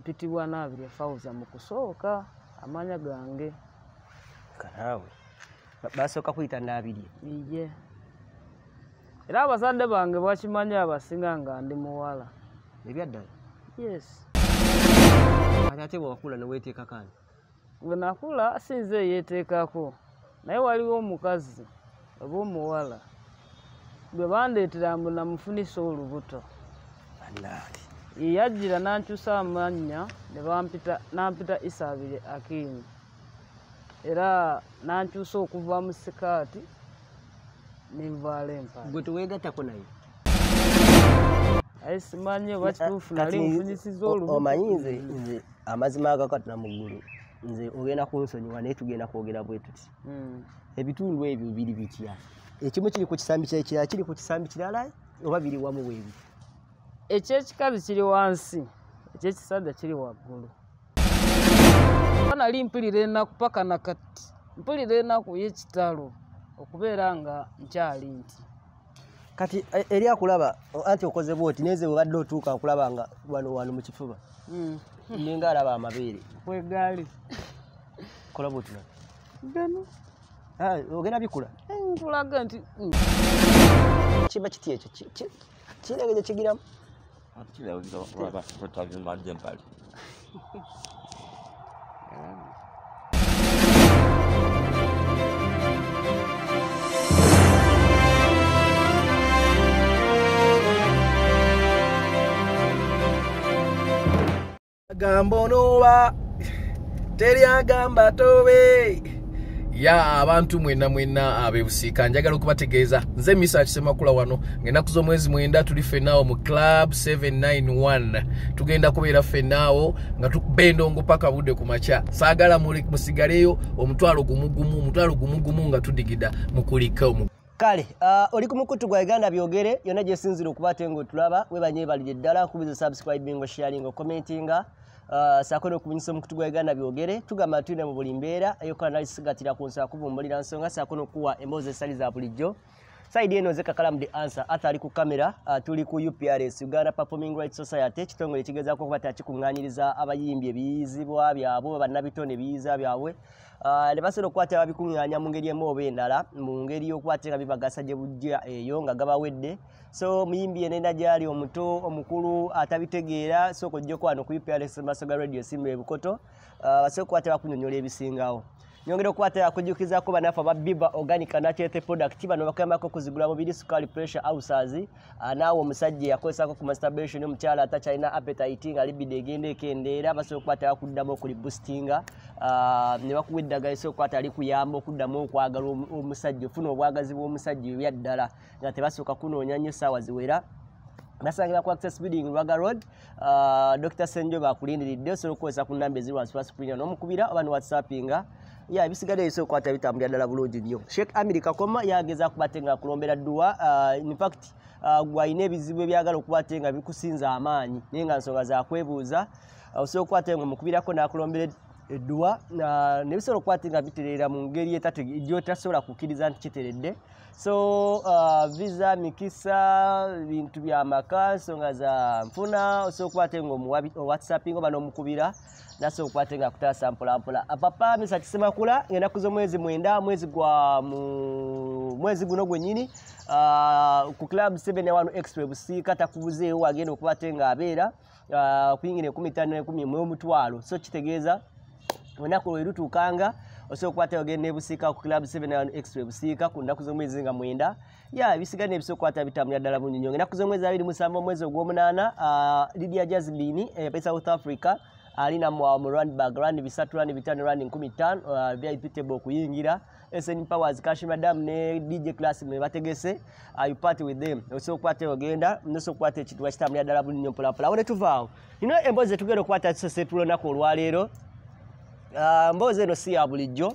mpitibwa naabiri fawuza mu kusooka amanya gange. Kanaawe Ba- basooka kuyita naabiri iye. Era abazadde bange bakimanyi abasinga nga ndi muwala. Ebyaddala yes. Ate ate bwewakula neweeteeka kandi bwe nakula sinze eyeeteekako naye waliwo omukazi oba omuwala gwe bandeetera mbu namufunisa olubuto. Annaati yeyajjira nankyusa amannya ne bampita nampita isaabire akiini era nankyusa okuva mu sikaati nenvaala empala gwe teweegattako naye? Aye simanyi oba kituufu nali nfunyisiza o- olubuto omanyi nze nze amazima agakatula mu ggulu. Nze ogenda kunsonyiwa naye tugenda kwogera bwe tuti. Mm. ebitundu ebyo biri bitya? Ekimu kiri ku kisambi kyekirala kiri ku kisambi kirala oba biri wamu weebi ekyekikazi kiri wansi ekyekisajja kiri waggulu nali mpulira enaku paka nakati mpulira enaku y'ekitalo okubeera nga nkyali nti kati e- eri akulaba anti okoze bwoti neze webadde otuuka okulaba nga wano wano mu kifuba Mm. ninga alaba amabeere kwegaali kola bwotuna gano ogenda bikula nkulaga nti mm. kiba kiti ekyo ki- ki- kirengeze kigiramu tutavimadde empale agamba onooba teri agamba tobe ya abantu mwenna mwenna abebusiika njagala okubategeeza. Nze misa kisemakula wano ngaenaku z'omwezi mwenda tuli ffenaawo mu club 791 tugenda kubeera ffenaawo nga tubendongo paka budde ku makya. Saagala musigaleyo omutwalo gumugumu omutwalo gumugumu nga tudigida mukuliko mu. Kale ah, oli ku mukutu gwa uganda byogere yonna gyesinzire okuba ate ngaotulaba webanyebalire ddala nkubiza subscribing sharing commentinga saako n'okubunyisa omukutu gwa uganda byogere tugamba tulina mu buli mbeera eyokola nalisigatira ku nsonga kuvumbulira nsonga saako n'okuwa emboozi esali za bulijjo. Saidi eno nze kakalamu the answer ate ali ku kamera uh, tuli ku uprs uganda performing rights society ekitongole kigezaako okuba takikuŋŋaanyiriza abayimbi ebiyizibwa byabwe bannabitone ebiyiza byabwe ne basobola okukwata babikuŋŋaanya mu ngeri emu oba endala mu ngeri y'okukwata nga bibagasa gye bujja eyo nga gabawedde. So muyimbi yenenda gyali omuto omukulu atabitegeera sooka ojjeko wano ku uprs masoga radio simba ebukoto. Uh, basobola okukwata bakunyonyola ebisingawo nyongera okukwata yakujjukizako banafe aba biba organic anachete product. Bano bakuyambako okuzigula mubiri sukali pressure ulcers uh, naawe omusajja yakozesako ku masturbation omukyala atakyalina appetite nga libidde egenda ekendeera basobola okukwata bakuddamu okuli boostinga uh, ne bakuwa eddagala esobola okukwata likuyamba okuddamu okwagala omu- omusajja ofuna obwagazi bw'omusajja ebya ddala nga tebasooka kunoonya nnyo essaawa ziwera. Basangira ku access building lwaga road uh, dr senjo bakulindiridde osobola okukozesa ku namba eziri wansi wa screen n'omukubira oba ne whatsappinga ya ebisigadde bisobola okukwata bitambulira ddala bulungi nnyo. Sheikh amiri kakoma yageza kuba te nga akulombera dduwa uh, infact uh, gwalina ebizibu ebyagala okuba te nga bikusinza amaanyi naye nga nsonga zakwebuuza uh, osobola okuba te nga omukubirako n'akulombera edduwa nebisobola okuba te nga bitereera mu ngeri etate- gyotasobola kukkiriza nti kiteredde so uh, visa mikisa bintu byamaka nsonga za nfuna osobola okuba te nga owhatsapping oba n'omukubira nasobola okuba te nga akutaasa mpolampola apapa misa kisemakula ngaenaku z'omwezi mwenda mwezi gwa mwezi guno gwennyini uh, ku club 71 extra busiika takubuzeewo wagenda okuba te nga abeera uh, kuyingira enkumi ttaano nekumi omutwalo so kitegeeza olunaku lwe lutuukanga osobola okukwata ogenda ebusiika ku club 7 extra busiika ku nnaku z'omwezi nga mwenda. Ya ebisigadde ebisobola okukwata bitambulira ddala bunyonyo. Ennaku z'omwezi abiri musanvu omwezi ogw'omunaana lidia jasbin eya south africa alina mu randbag rand bisatu rand bitaano rand nkumi ttaano vip table okuyingira. Sn powers kashi madam ne dj class ne bategese. Uh, you party with them? Osobola okukwata ogenda nosobola okukwata ekituba kitambulira ddala bunyonyo mpolampola awo ne tuvaawo nino emboozi zetugenda okukwata tusese olunaku olwaleero mboozi eno si ya bulijjo.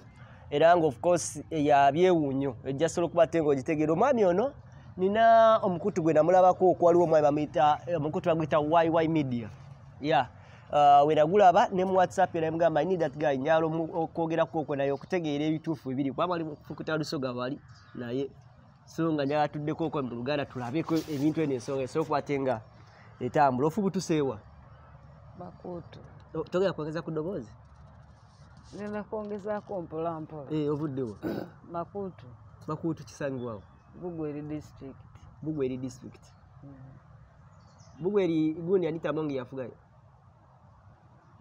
Era nga of course ya byewuunyo ejja sobola okuba te ngaogitegeera omwami ono nina omukutu gwe namulabako okwaliwo omwami bamuyita omukutu baguyita yy media. Ya uh, wenagulaba ne mu whatsapp era mugamba i need that guy njala omu- okwogerako okwo naye okutegeera ebituufu ebiri. Kuba bali kufukuta lusoga bali naye. So nga njala tuddeko okwo mu luganda tulabeko ebintu eno ensonga esobola okuba te nga etambula. Ofubutuseewa? Togera kwongeza ku ddoboozi nina kuongezaako mpola mpola Eh, ovuddewo makutu. Makuutu kisangibwawo? Bugweri district. Bugweri district. Mm. bugweri gundi anita mongi yafugayo?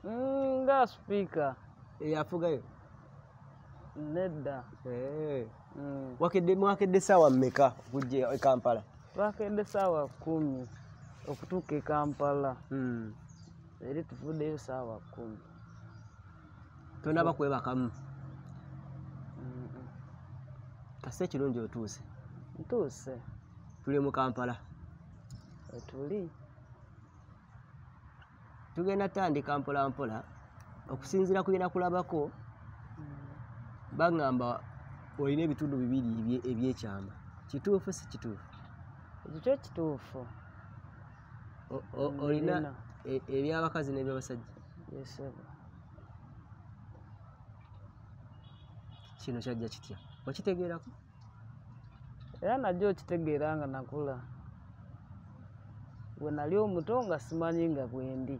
Mm, nga sipiika Eh, yafugayo? Nedda. Eh. Mm. wakedde mwakedde saawa mmeka okujja e kampala? Twakedde saawa kumi okutuuka e kampala. Mm. eri tuvuddeyo saawa kumi tonaba kwebakamu Mm, mm. kase ekirungi otuuse. Ntuuse. Tuli mu kampala. Wetuli tugenda tandika mpola mpola okusinziira ku byenakulabako baŋŋamba olina ebitundu bibiri ebye- ebyekyama. Kituufu si kituufu? Ekyo kyo kituufu Mm, olina e- ebyabakazi n'ebyabasajja? Yesebo kino kyajja kitya okitegeerako era najjo okitegeera nga nakula. Bwe nali omuto nga simanyi nga bwendi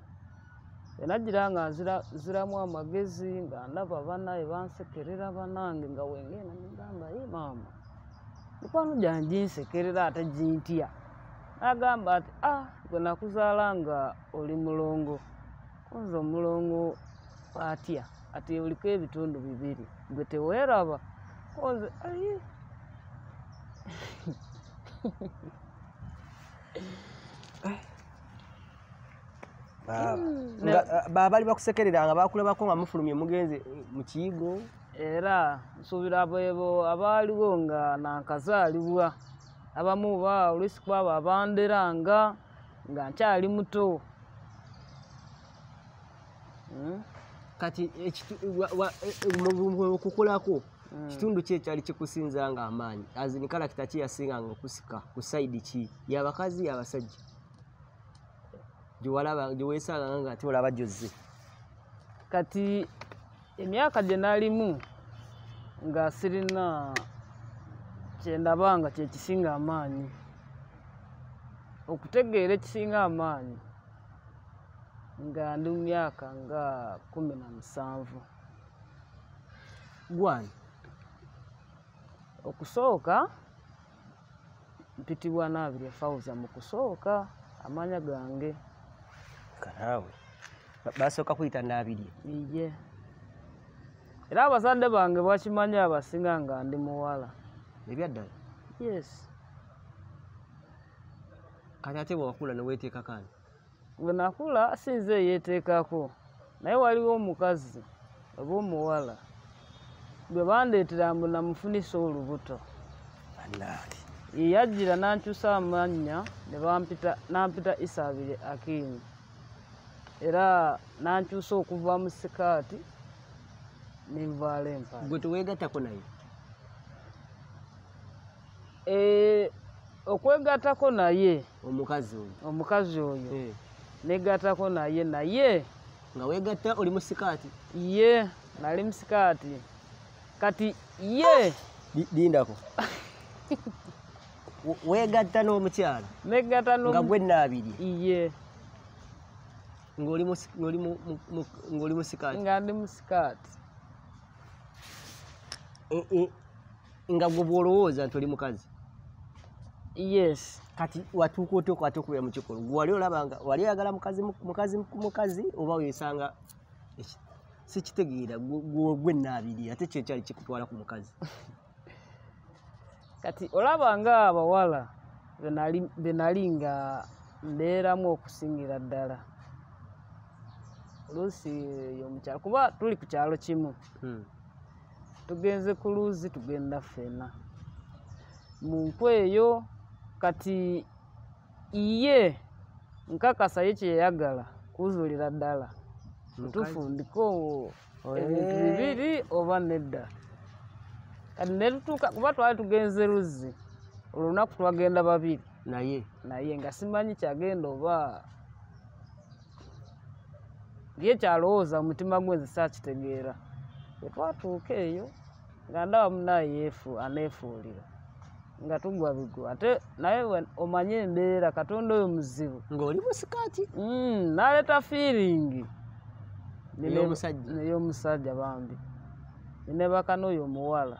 enagira nga nzira- nziramu amagezi nga ndaba banaye bansekerera banange nga wengenda nigamba ye maama mikwano gyange nsekerera ate gintya nagamba ati a gwe nakuzaala nga oli mulongo. Nze omulongo atya ati oliko ebitundu bibiri gwe teweeraba nze ayi. Nga baba bali bakusekerera nga bakulabako nga mufulumye mugenze mu kiyigo. Era nsuubira bwebo abaaliwo nga nankazaalibwa abamu ba oluusi kwabo abanderanga nga nkyali muto. Mm, kati ekitu- wa- wa- e- e- mu- mu- okukulako mm. kitundu ki ekyali kikusinzanga amaanyi. Azini kalakita ki yasinganga okusika ku saidi ki? Yabakazi yabasajja gyewalaba gyeweesanganga nga ate olaba gyozze. Kati emyaka gye nalimu nga sirina kyendaba nga kyekisinga amaanyi. Okutegeera ekisinga amaanyi nga ndi mu myaka nga kumi na musanvu. Gwani okusooka mpitibwa naabiri efawuza mu kusooka amanya gange. Kanaawe basooka kuyita naabirye iye. Era abazadde bange bakimanyi abasinga nga ndi muwala. Ebyaddala? Yes. Kati ate bwewakula neweeteekakani bwe nakula sinze eyeeteekako naye waliwo omukazi oba omuwala gwe bandeetera mbu namufunisa olubuto. Yeyajjira nankyusa amannya nampita isaabire akimu era nankyusa okuva mu sikaati nenvaala empale. Gwe teweegattako naye? Eh, okwegattako naye omukazi oyo? omukazi oyo. Eh, negattako naye naye. Nga weegatta oli mu sikaati. Ye nali mu sikaati. Kati ye. Li- lindako We- weegatta n'omukyala negatta nga gwe naabirye ye. Ng'oli mu si- ng'oli mu- mu- mu- ng'oli mu sikaati. Nga ndi mu sikaati. E, nga gwe bw'olowooza nti oli mukazi yes. Kati watuuka otya okwate okubira mu kikolo? Gwe wali olaba nga wali oyagala mukazi mu- mukazi mukazi oba weesanga sikitegeera gwe- gwe gwe naabiri ate kyo kyali kikutwala ku mukazi. Kati olaba nga abawala be nali- be nali nga mbeeramu okusingira ddala. Oluusi eyo mukyalo kuba tuli ku kyalo kimu. Hmm. tugenze ku luuzi tugenda ffena. Mu nkw eyo kati iye nkakasa ye kyeyayagala kuzuulira ddala. Ntuufu ndiko ebintu bibiri oba nedda. Kati netutuuka kuba twali tugenze luzzi olunaku twagenda babiri. Naye. Naye nga simanyi kyagenda oba ye kyalowooza mu mutima gwe nze saakitegeera. Bwe twatuuka eyo nga ndaba munaye yeefu aneefuulira nga tugwa bigwa ate naye omanye embeera katonda oyo muzibu. Ng'oli mu sikaati? Mm, n'aleeta fiiringi Nine- Ey'omusajja? ey'omusajja bambi. Ninebaka n'oyo omuwala.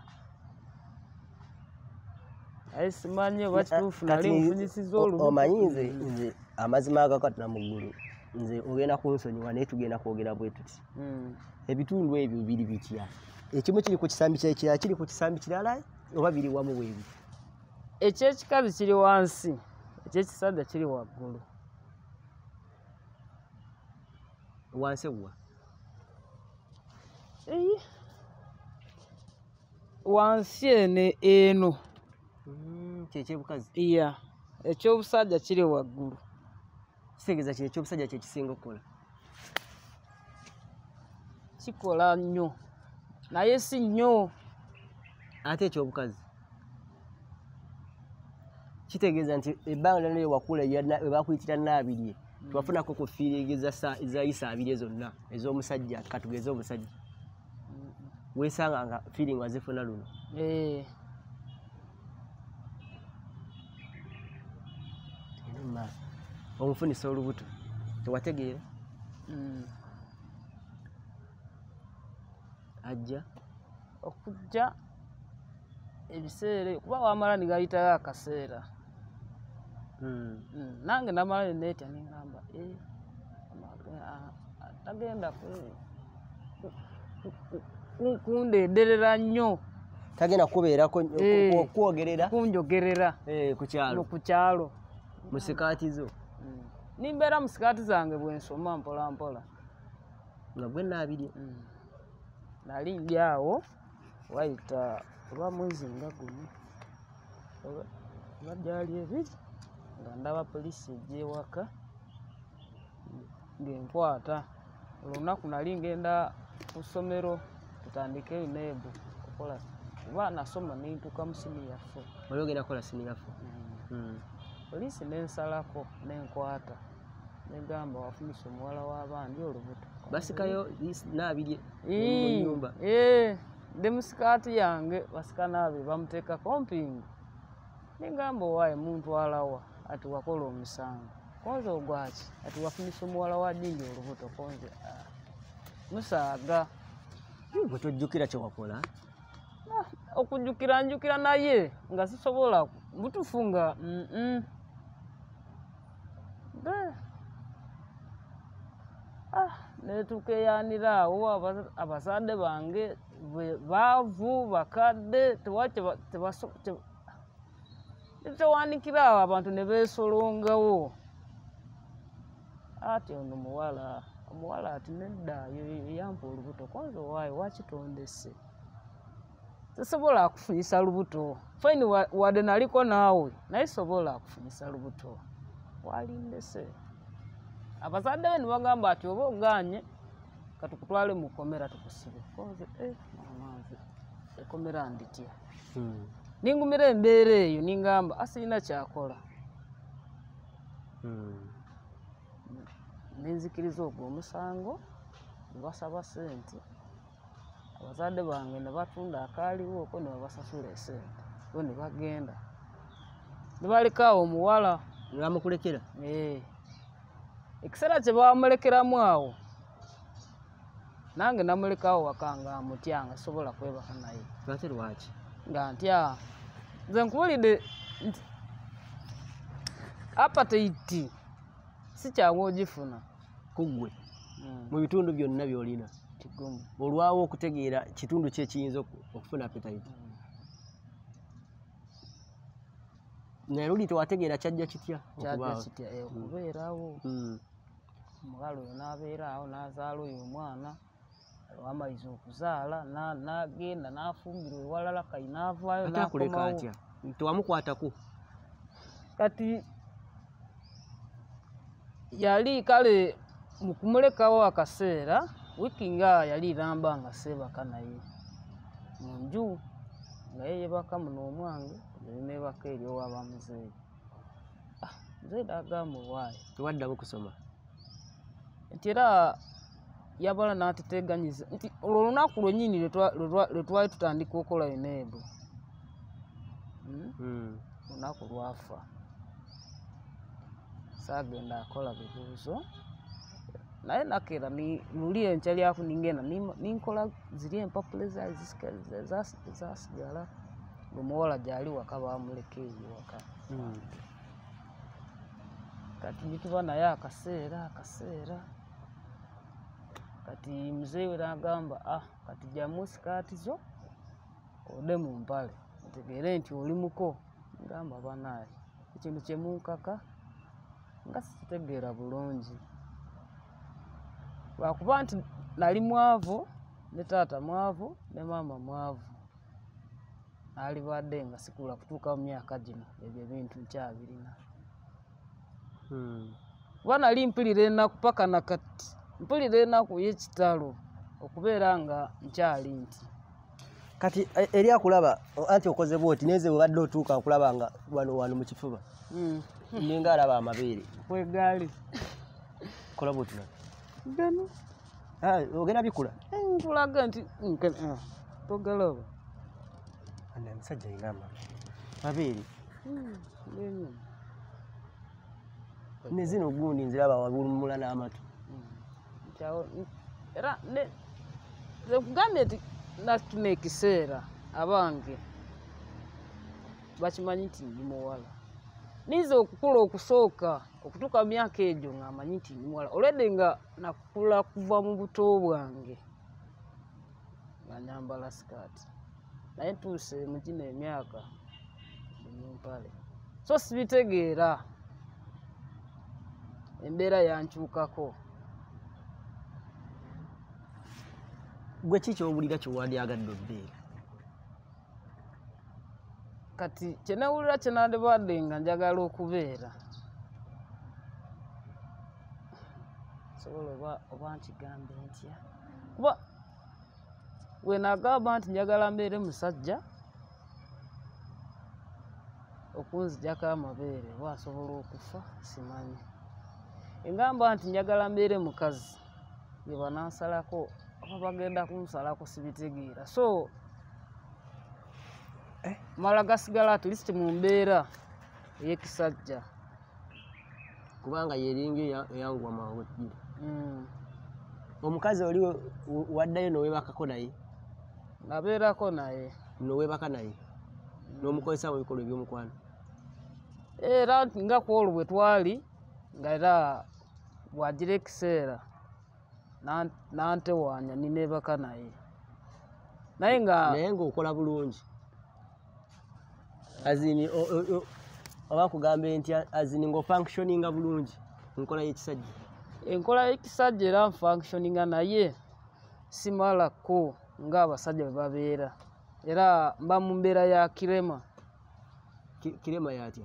Aye simanyi oba kituufu nali nfunyisiza o- olubuto omanyi nze nze amazima agakatula mu ggulu. Nze ogenda kunsonyiwa naye tugenda kwogera bwe tuti. Mm. ebitundu ebyo biri bitya? Ekimu kiri ku kisambi kyekirala kiri ku kisambi kirala oba biri wamu bwebi ekyekikazi kiri wansi ekyekisajja kiri waggulu. Wansi Eyi. wansi ene eno. Mm, kyekyebukazi ya ekyobusajja kiri waggulu. Kitegeeza kye ekyobusajja kyekisinga okukola. Kikola nnyo. Naye si nnyo. Ate ekyobukazi kitegeeza nti ebbanga lyonna lyewakula webakuyitira naabirye tewafunako ku fiiringi ezayisa abiri zonna ez'omusajja katugeze omusajja. Weesanga nga fiiringi wazifuna luno. Eh, omufunisa olubuto tewategeera? Mm. ajja? Okujja ebiseera kuba wamala nigayitayo akaseera. Mm. Mm, nange namala neneetya nengamba "Eh, tagenda ku- ku- ku- ku- kundederera nnyo. Tagenda kubeerako Eh. okwogerera kunjogerera. Eh, ku kyalo? Ku kyalo. Mu sikaati zo? Mm. nimbeera mu sikaati zange bwensoma mpola mpola. Nga gwe naabirye Mm. nali ndi awo wayita oba mwezi nga gumu. Oba gyali ebiri nga ndaba poliisi ejja ewaka ng'enkwata. Olunaku nali ngenda ku ssomero tutandike uneebu okukola kuba nasoma nintuuka mu siniyaffe oli ogenda kukola siniyafo Mm. poliisi nensalako nenkwata negamba wafunisa omuwala w'abandi olubuto. Basikayo naabirye mu nyumba ee, ndi mu sikaati yange basika naabe bamuteeka kompingi nengamba owaaye muntwalawa ati wakola omusango. Konze ogwaki? Ati wafunisa omuwala wa dindi olubuto? Konze "Ah, musaaga. Bwe tojjukira kyewakola okujjukira njukira naye nga sisobola butufu nga. Be- Ah, netuuka eyanira awo aba- abazadde bange baavu bakadde tewanikira awo abantu ne beesolongawo. Ati ono muwala omuwala ati nedda yampa olubuto. Konze owaayo wakitondese sisobola akufunyisa lubuto. Faini wa- wadde naliko naawe naye sobola akufunyisa lubuto. Walindese abazadde be ne bagamba ati oba oganye katukutwale mu kkomera tukusibe konze "Eh, mama nze ekomera nditya? Mm. Ningumira embeera eyo ningamba asirina kyakola. Mm. nenzikiriza ogwo omusango nebasaba sente abazadde bange ne batunda akaaliwo okwo ne babasasula esente bo ne bagenda. Ne balekaawo omuwala bamukulekera? Eh. ekiseera kye bamulekeramu awo nange namulekaawo waka nga mutya nga sobola kwebaka naye. Lwate lwaki? Nga ntya nze nkuwulidde nti apatiti si kyangu ogifuna kuggwe Mm, mu bitundu byonna byolina. Olwawo okutegeera kitundu ki ekiyinza oku- okufuna appetite naye luli tewategeera kyajja kitya eh, okubeerawo. Mm. omuwala oyo n'abeera awo n'azaala oyo omwana wamaliza okuzaala na- n'agenda n'afumbirwa ewalala kayi n'avaayo ate akuleka atya? Tewamukwatako kati yali kale mu kumulekawo akaseera wiiki nga yali ramba nga seebaka naye. Mu nju nga ye yebaka muno omwange neebaka eri owaba muzeeyi. Ah, muzeeyi n'agamba owaayo tewaddamu kusoma nti era yabala n'atuteganyiza nti olwo olunaku lwennyini lwe twa- lwe twa- lwe twali tutandika okukola eneebo Mm? Mm. lunaku lwafa saagenda akola bibuuzo naye nakeera ni- luli enkya lyaku ningenda ninkola ziri empapula ezaali eza- ezasigala omuwala gyali waka bamuleka eyo waka Mm. kati nituba naye akaseera akaseera kati muzee we nagamba ah kati jamu sikaati zo ode mu mpale ntegeere nti oli muko. Ngamba banaye ekintu kyemunkaka nga sikitegeera bulungi. Lwakuba nti nali mwavu ne taata mwavu ne maama mwavu naalibadde nga sikula kutuuka mu myaka gino ebyo ebintu nkyabirina. Mm. kuba nali mpulira ennaku paka nakati mpulira ennaku y'ekitalo okubeera nga nkyali nti. Kati e- eri akulaba anti okoze bwoti neze webadde otuuka akulaba nga wano wano mu kifuba. Ninga alaba amabeere. Kwegaali kola bwoti na gano. Ah, ogenda bikula? Nkulaga nti eh, togalaba. Ana omusajja alina amabeere. Mabeere Nenyuma. ne zino gundi nziraba wabulumula n'amatu N- era nkugambye nti nakino ekiseera abange bakimanyi nti ndi muwala. Niza okukula okusooka okutuuka mu myaka egyo ng'amanyi nti ndi muwala. Olwedde nga nakula kuva mu buto bwange nga nyambala sikaati. Naye ntuuse mu gino emyaka ndi mu mpale. So sibitegeera embeera yankyukako gwe ki kyowulira kyewandyagadde obbeere? Kati kyenawulira kyenandibadde nga njagala okubeera. Sobola oba nkigambe ntya? Kuba bwe nagamba nti njagala mbeere musajja okunzijako amabeere oba asobola okufa simanyi. Engamba nti njagala mbeere mukazi bye banansalako oba bagenda kunsalako sibitegeera so mala gasigala at least mu mbeera ey'ekisajja. Kubanga yeringa eya- eyanguwa mangu ejjira Mm. omukazi oli waddayo noweebakako naye? Nabeerako naye. Noweebaka naye? N'omukozesa mu bikolwa ebyomukwano? Era nti nga kwolwo bwe twali nga era bwagira ekiseera nantewaanya nineebaka naye. Naye nga naye ng'okola bulungi. Azini oba kugambe ntya azini ng'ofunctioninga bulungi nkola y'ekisajja. Enkola y'ekisajja era nfunctioninga naye simalako ng'abasajja bwe babeera. Era mba mu mbeera ya kirema. Ki- kirema yatya?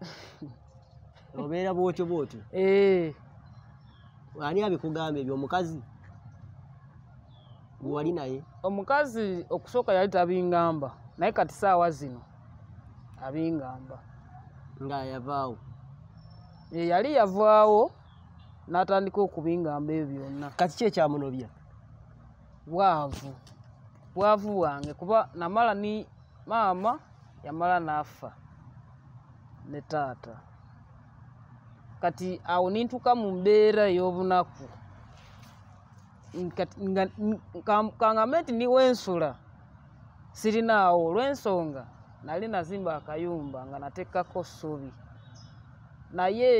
Obeera bwotyo bwotyo. Ee ani abikugambe ebyo omukazi gwe wali naye? Omukazi okusooka yali tabingamba naye kati saawa zino abingamba. Ng'ayavaawo Ye yali yavaawo n'atandika okubingamba ebyo byonna. Kati ki ekyamunobya bwavu. Bwavu bwange kuba namala ni maama yamala n'afa ne taata kati awo nintuuka mu mbeera ey'obunaku kangambe nti niwe nsula sirinaawo olw'ensonga nali nazimba akayumba nga nateekako ssubi naye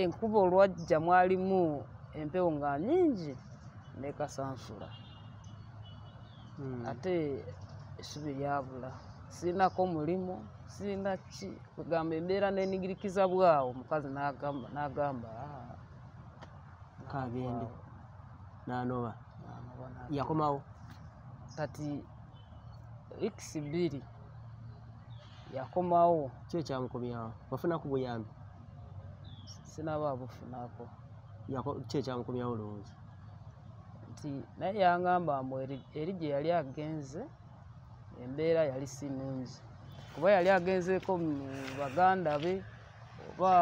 enkuba olwajja mwalimu empewo nga nyingi nekasansula ate essubi lyabula. Sirinako mulimu sirina ki? Kugamba embeera nenigirikiza bwawo omukazi n'agamba "Ah, kagende nanoba. Naanoba na-" yakomawo? Kati wikisi bbiri yakomawo. Ki ekyamukomyawo wafunaku buyambi sinaba bufunako. Ki ekyamukomyawo olowooza? Nti naye yangamba mbu eri- gye yali agenze embeera yali si nnungi kuba yali agenzeeko mu baganda be oba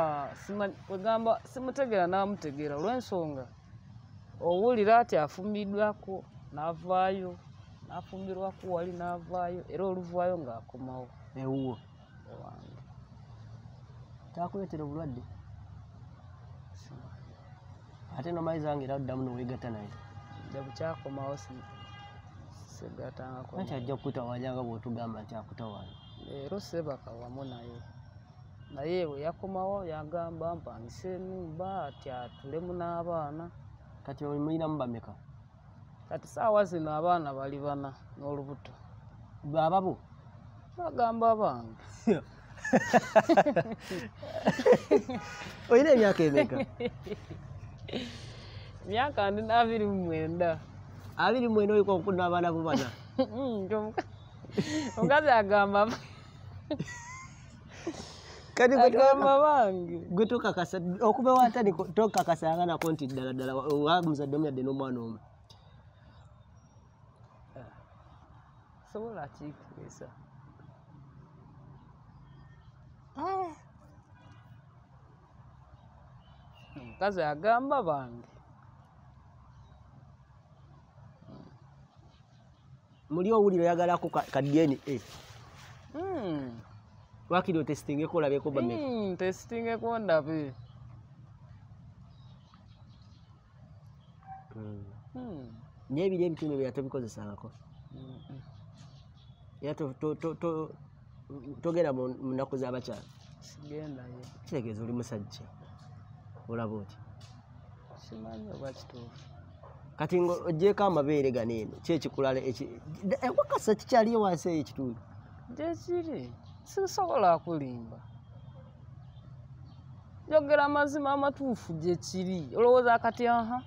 kwegamba simutegeera n'amutegeera olw'ensonga. Owulira nti afumbiddwako n'avaayo n'afumbirwako wali n'avaayo era oluvaayo ng'akomawo. Ewuwo. Ewange takuleetera obulwadde? Ate nomaizi wange era oddamu nowegatta naye. Nze bukyakomawo si- sigatangako anti ajja kukutawanyanga bwotugamba nti akutawaanya leero sebaka wamu naye. Naye bwe yakomawo yagamba mpangisa enumba ati atulemu n'abaana. Kati mulinamu bameka? Kati saawa zino abaana bali bana n'olubuto. Baababo bagamba bange. Olina emyaka emeka? Myaka ndi n'abiri mu mwenda. Abiri mwena oliko okuna abaana bo bana? Omuka- omukazi agamba ba- kati gwe tokakasa okuva watani tokakasanga nako nti ddala ddala wamuzadde omu yadde n'omwana omu. Sobola kiikiriza omukazi agamba bange. Muli owulira oyagalako ka dna. Wakiri otesitingeko olabeko bameka Hmm, tesitingeko ndabe. Hmm. naye ebiri ebitundu ebira tobikozesangako era to- to- to- to- togenda mu nnaku z'abakyala kitegeeza oli musajja. Olaba oti simanyi oba kituufu. Kati nga ogyeko amabeere gano eno ki ekikulala ewakasa kikyaliyo wansi eyo ekitundu gyekiri sisobola kulimba. Njogera amazima amatuufu gyekiri olowooza kati aha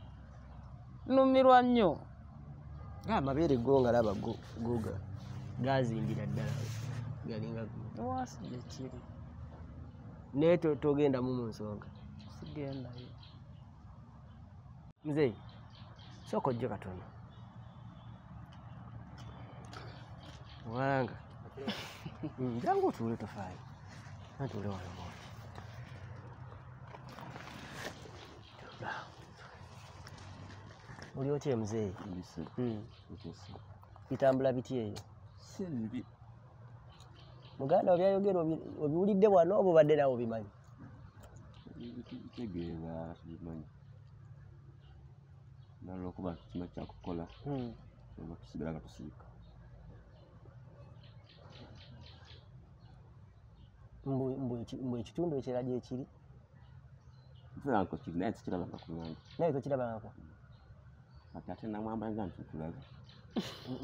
nnumirwa nnyo. Amabeere go nga laba go go ga gazimbira ddala galinga wansi gyekiri naye to- togendamu mu nsonga. Sigendayo. Muzeeyi sooka ojje katono. Wanga. Mm, jangu otuule tofaayo atuule wano bwoti oli otya muzeeyi Mm. bitambula biti eyo simbi muganda obyayogera obi- obiwulidde wano oba obadde nawe obimanyi bitegeeza tubimanyi nala okuba kino kyakukola oba tusigala nga tusiika Mbu- mbu eki- mbu ekitundu ekirala gyekiri naye sikirabanga ku ngange naye tokirabangako kati ate namwambaza nti tulabe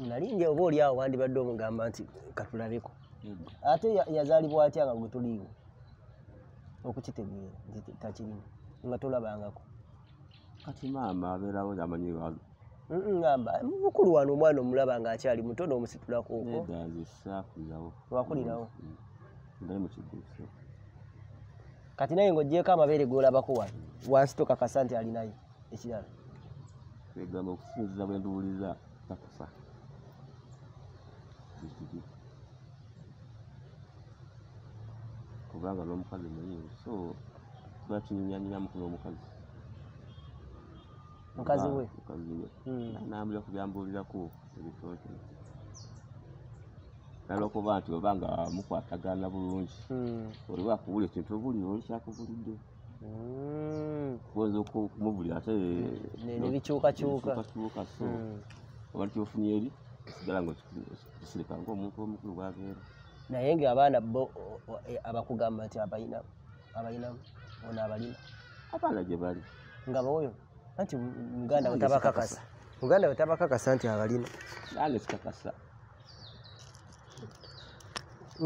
nalinje oba oli awo wandibadde omugamba nti katulabeko Edda. ate ya- yazaalibwa atya nga gwe tuliiwo? Okukitegeera nti takirimu nga tolabangako. Kati maama abeerawo amanyi Mm, ngamba mukulu wano omwana omulaba ngaakyali muto n'omusitulako okwo. Edda kati naye ng'ogyeko amabeere g'olabako wano wansi tokakasa nti alinayo ekirala. Egamba okusinziza bwe nduwuliza takufa. Kiki. kubanga n'omukazi muyingi so bakinyunyanyiramuku n'omukazi. Mukazi we? mukazi we. Mm. nambula kubyambuulirako ebitontone nala okuba nti oba nga mukwatagana bulungi Mm. oliwo akubula ekintu obulira oli kyakubulidde Mm. kuweza okumubulira ate Ne- ne bikyukakyuka. bikyukakyuka so oba kyofunye eri kisigala nga okisirika ngaomuntu omukulu bwabeera naye ng'abaana bo o- o- e- abakugamba nti abalina abalinamu ono abalina abaana gye bali. nga boyo anti mu- muganda we Nange tabakakasa. muganda we tabakakasa nti abalina. Nange sikakasa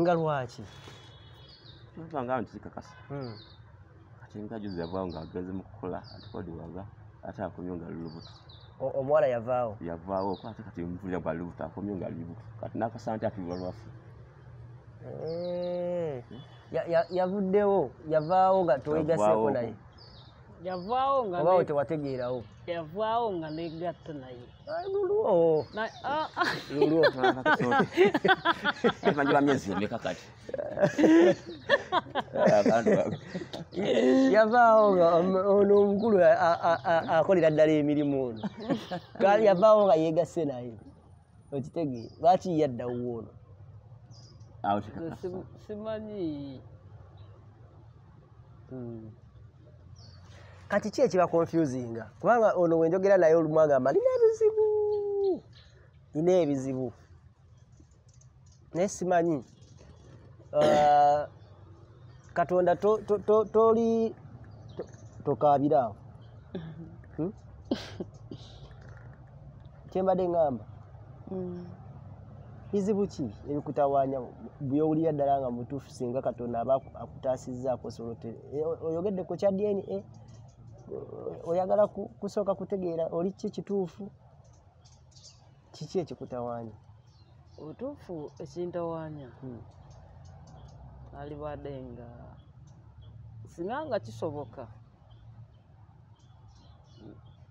nga lwaki? Navanga nti sikakasa Mm. kati nga juzi yavaawo ng'agenze mu kukola atikodi waga ate akomye nga ali lubuto. O- omuwala yavaawo? Yavaawo ate kati muvulira nga ali lubuto akomye nga lubuto. Kati n'akasa nti ya- ya- yavuddewo yavaawo nga tewegaseeko Yavaawo. naye yavaawo nga oba we ne- tewategeerawo. Yavaawo nga negatta naye lulwo Na- lulwo manyiba myezi emeka kati. Yavaawo nga om- ono omukulu akolera ddala emirimu ono. Yavaawo nga yeegasse naye. Okitegeera lwaki yaddawo ono? Simanyi kati ki ekiba confusinga kubanga ono wenjogera naye olumu agamba nina ebizibu. Nina ebizibu. Naye simanyi. Ah, katonda to- to- to- toli to- tokaabiraawo Hmm? kyembadde ŋŋamba bizibu ki ebikutawaanya byowulira ddala nga mutuufu singa katonda aba aku- akutaasizzaako solote oyogedde ku kya dna oyagala ku- kusooka kutegeera oli ki kituufu kiki ekikutawaanya obutuufu ekintawaanya. Hmm. alibadde nga singa nga kisoboka.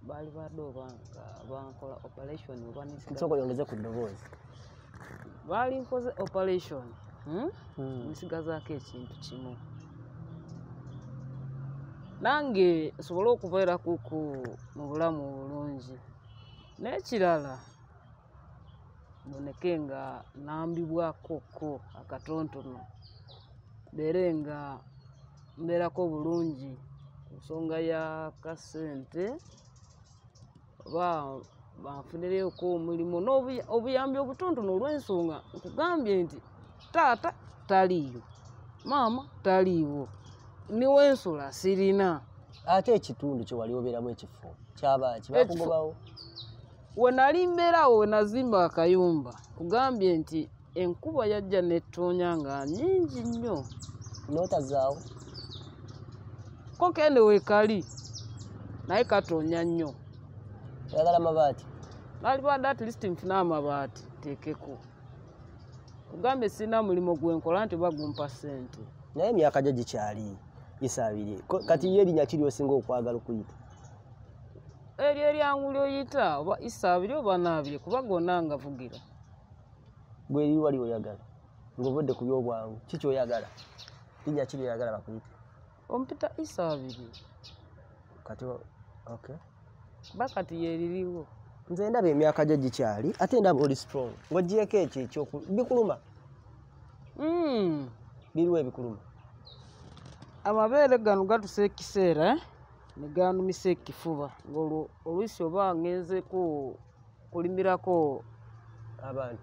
Baali badde oba nga bankola operation oba nisiga- nsooka oyongeze ku ddoboozi. Baali nkoze operation hmm? nsigazaako ekintu kimu nange nsobole okubeera kuku mu bulamu obulungi. N'ekirala mboneke nga nambibwakoko akatontono mbeere nga mbeerako bulungi ku nsonga ya kasente oba banfunireko omulimu n'obuya- obuyambi obutontono olw'ensonga nkugambye nti taata taliiyo maama taliiwo niwe ensula sirina. Ate ekitundu kye wali obeeramu ekifo kyabaki bakugobawo we nali mbeerawo we nazimba akayumba. Kugambye nti enkuba yajja nettonya nga nyingi nnyo. N'otazaawo ko kende weekali? Naye katonya nnyo. Oyagala mabaati nalibadde at least nfune amabaati teekeko. Kugambye sirina mulimu gwenkola nti oba gumpa ssente. Naye emyaka gyo gikyali gisaabiri Ko- kati ye erinnya kiri osinga okwagala okuyita? Eri eryangu lyoyita oba isaabiri oba naabiri kuba gonna ngavugira gwe eri wali oyagala ng'ovudde ku byobwangu kiki oyagala linnya kiri oyagala bakuyite? Ompita isaabiri kati okay kuba kati yeririwo nze ndaba emyaka gyo gikyali ate ndaba oli strong. Ng'ogyeko ekyo ekyoku bikuluma? Mm. biriwo ebikuluma amabeere gano gatusa ekiseera ne ganumisa ekifuba ngaolwo oluusi oba ngenzeeko kulimirako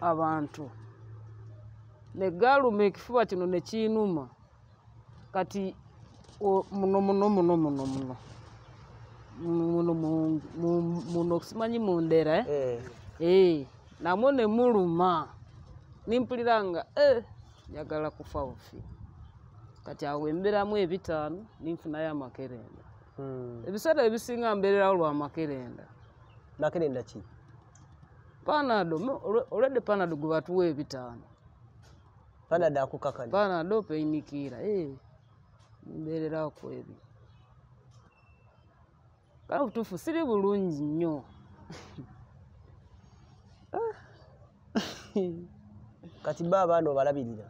abantu. ne galuma ekifuba kino ne kiinuma. Kati muno muno muno muno muno. Muno mu- mu- muno simanyi mundera eh? Eh, Eh, namwo ne muluma. Nimpulira nga njagala kufa bufi kati awo embeeramu ebitaano ninfunayo amakerenda. Hmm. ebiseera ebisinga mbeererawo lwa makerenda makerenda ki? Panado olwedde panado gwe batuwa ebitaano. Panada akukakanya. Panado peinikiira eh, mbeererawo ku ebyo kale butuufu siri bulungi nnyo. Kati ba abaana obalabirira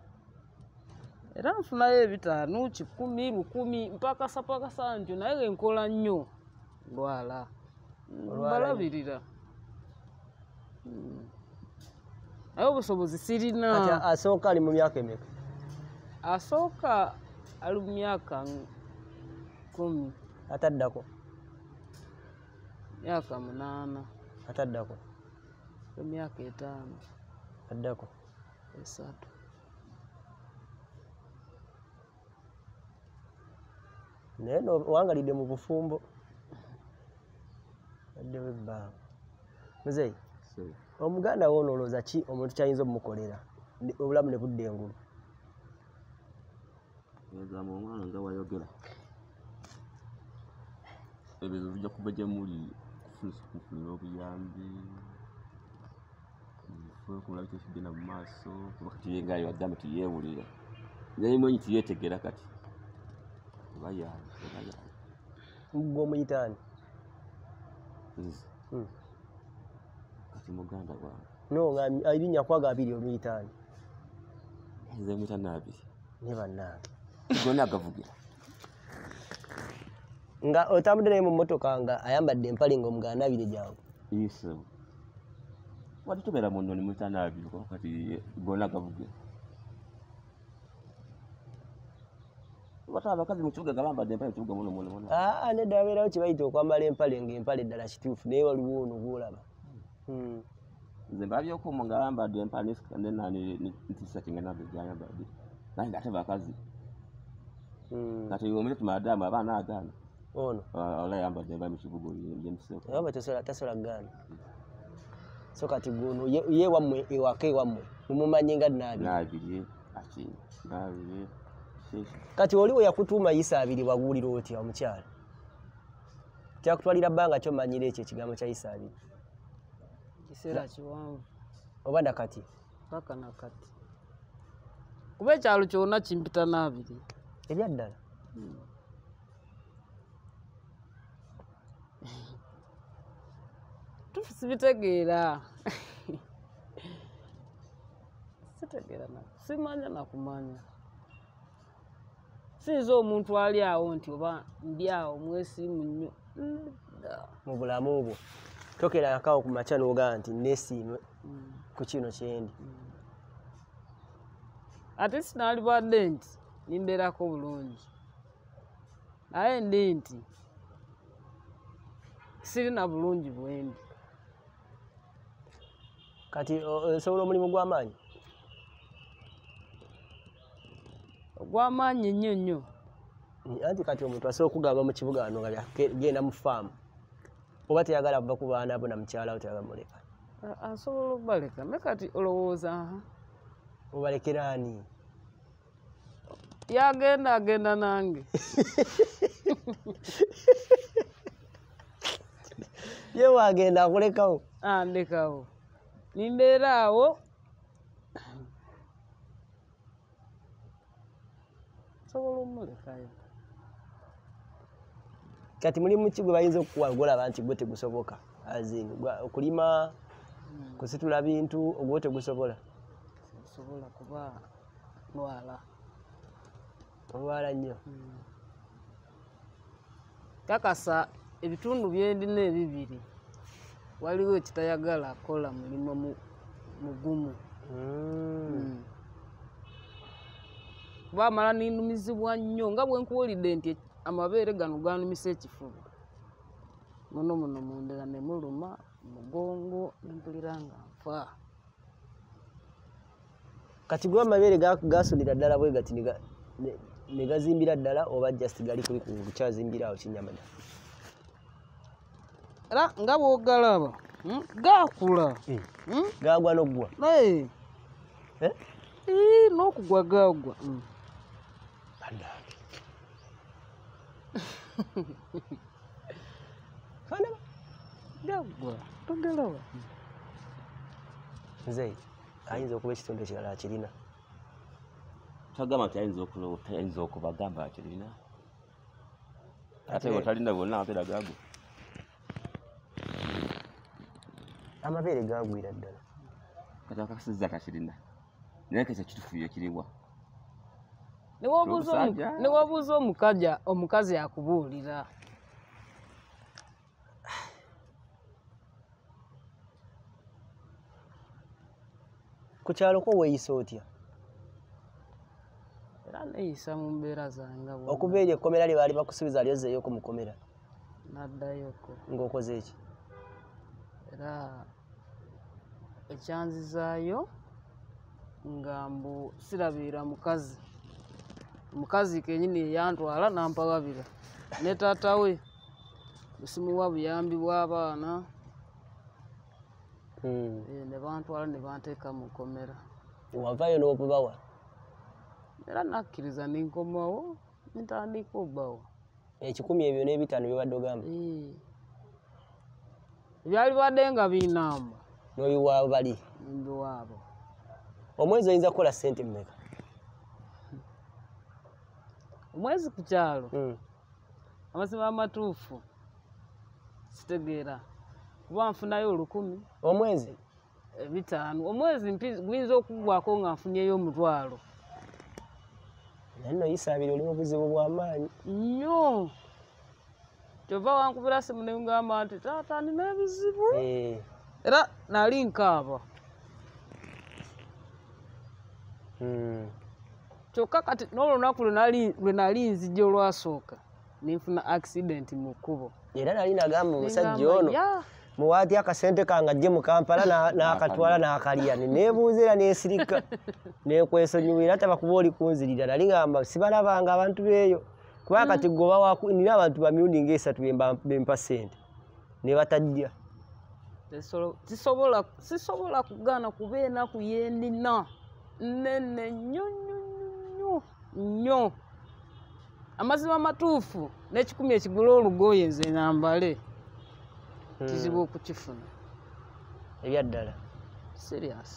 era nfunayo ebitaano kikumi lukumi mpaka sapakasa ntyo naye nkola nnyo. Lwala mbalabirira. Mm. naye obusobozi sirina. Asooka ali mu myaka emeka? Asooka ali mu myaka kumi. Ataddako? Myaka munaana. Ataddako? Emyaka etaano. Addako esatu naye owangalidde mu bufumbo. Addewo ebbanga muzeyi So, omuganda wo onoolooza ki omuntu kyayinza omumukolera obulamu ne budda engulu. Ngamba omwana nga wayogera. Ebyo bijja kuva gye muli. Kufunira obuyambi ffe okumulaba kyo kigenda mu maaso kuba kati ye ngayo agamba tiyeewulira nayimwenyi tiyeetegera kati yange gwe omuyitaani nze Hmm. kati muganda wange no nga erinnya kwaga abiri omuyitaani nze mwita naabiri ne bannange gonna agavugira nga otambudde naye mu mmotoka nga ayambadde empale nga omuganda abiri gyangu iso wati tubeera muno ne mwita naabiri kati gonna agavugira bata abakazi mu kibuga nga bambadde empale mu kibuga muno muno muno aa nedda babeerawo kye bayita okwambala empale ng'empale ddala kituufu naye waliwo ono gwolaba Hmm. nze mbabyokuumu nga bambadde empale nenani ntisati nga nabwe gyayambadde naye nga ate bakazi Hmm. kati omuletu madamu abaana agaana ono. Ola yambadde empale mu kibuga olyemuseko oba tasola tasola gaana so kati guno ye ye wammwe ewaka ewammwe mumumanye nga naabi nabiri aki nabiri sheshe kati oli we yakutuuma yisa abiri wawulira otya omukyala? Kyakutwalira bbanga kyomanyira ekyo ekigambo kya yisa abiri kiseera kiwanvu. Oba nakati? Paka nakati. Kuba ekyalo kyonna kimpita n'abiri ebyaddala tufu sibitegeera. Sitegeera na simanya nakumanya sinza omuntu ali awo nti oba ndi awo mwesiimu nnyo mu bulamu bwo. Tokerakawo ku makya n'ogaa nti nesiime ku kino kyendi. Ate sinalibadde nti nimbeerako bulungi. Naye ndi nti sirina bulungi bwendi. Kati osobola omulimu gw'amaanyi ogw'amaanyi ennyo nnyo anti kati omuntu asobola okugamba mu kibuga wano nga genda mu faamu oba teyagala kuva ku baana bo na mukyala we teyagala muleka asobola okubaleka. Naye kati olowooza obalekera ani? Yagenda agenda nange. Ye wagenda akulekawo andekawo nimbeera awo sobola omulekayo kati mulimu ki gwe bayinza okukuwa golaba nti gwe tegusoboka azin okulima kusitula bintu ogwo tegusobola? Sobola kuba lwala olwala nnyo. Kakasa ebitundu byendina ebibiri waliwo ekitayagala kukola mulimo mu- mugumu. Mm. Kuba amala ninumizibwa nnyo nga bwe nkuwulidde nti amabeere gano ganumisa ekifuba. Muno muno mundera nemuluma mugongo nempulira nga nfa. Kati gwe amabeere ga- gasulira ddala bwe gati ne ga- ne- ne gazimbira ddala oba just gali kukyazimbira awo kinyamada era nga bwogalaba mm, gakula Mm, gagwa noggwa? Eh? n'okugwa gagwa Mm. Bannange. Faana ba- gagwa togalaba nze ayinza okuba ekitundu ekirala akirina tagamba nti ayinza okulo- tayinza okubagamba akirina ate Ate- bwe talina bonna amabeera gago amabeere gagwira ddala. Kati akakasiza takirina naye kekyo kitufuye kiriwa Newabuuza newabuuza omukaja omukazi akubuulira. Ku kyalo ko weeyisa otya? Era neeyisa mu mbeera zange okuva eryo ekkomera lye baali bakusubiza lyozeeyo ku mukomera. Naddayoko ng'okoze eki era ekyanzizaayo nga mbu sirabiira mukazi omukazi kenyini eyantwala nampawabira ne taata we busimuwa buyambi bw'abaana Hmm. eh, ne bantwala ne banteeka mu kkomera wavaayo n'obubawa era nakkiriza ninkomawo nitandika obbawo ekikumi ebyo n'ebitaano byobadde ogamba? Eh. ebyali badde nga binamba n'obiwa bali? Nimbiwaabo omwezi oyinza kukola ssente mmeka omwezi ku kyalo Hmm. amazima amatuufu sitegeera kuba nfunayo olukumi omwezi? Ebitaano omwezi mpi- guyinza okugwako nga nfunyeyo omutwalo. Naye nno oyisa abiri oli mu buzibu bw'amaanyi nnyo. Kyova wankubira simu nengamba nti taata nina ebizibu Eh, era nali nkaaba. Hmm. Kyokka kati n'olunaku lwe nali- nzija olwasooka nenfuna accident mu kkubo. Era nali nagamba omusajja ono "Ya, muwaati akasente kange ajje mu kampala na- n'akatwala n'akalya neneebuuza era neesirika nekwesonyiwa era taba kuba oli kunzirira. Nali ngamba sibalabanga abantu beeyo. Kubanga kati goba waku- nina abantu bamirundi ngaesatu bempa sente ne batajja. Sisobola kugaana kuba enaku yenina. Nene nnyo nnyo nnyo. Amazima matuufu n'ekikumi ekigula olugoye nze nambale. Kizibu okukifuna. Ebyaddala? Serious.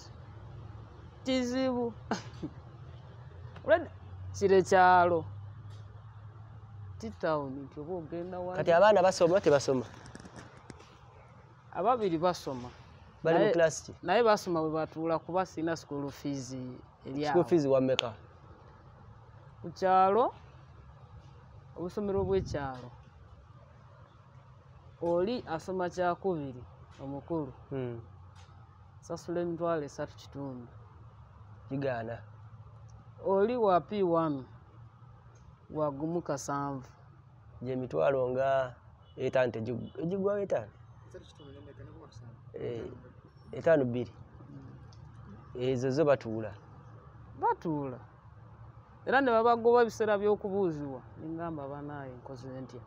Kizibu. Kire kyalo. Titawuni nti oba ogenda kati abaana basoma tebasoma? Ababiri basoma. Bali mu ki? naye basoma bwe batuula kuba sirina school fees eri school awo. fees wammeka ku kyalo obusomero bw'ekyalo oli asoma kyakubiri omukulu. Hmm, sasula emitwalo esatu kitundu. Kigaana. Oli wa p1 wagumu kasanvu. Gyemitwalo nga etaano egigwawo etaano. Eh, etaano bbiri. Ezo zo batuula. Batuula era ne babagoba ebiseera by'okubuuzibwa ningamba banaaye nkoze ntya?